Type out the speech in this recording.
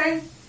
Okay.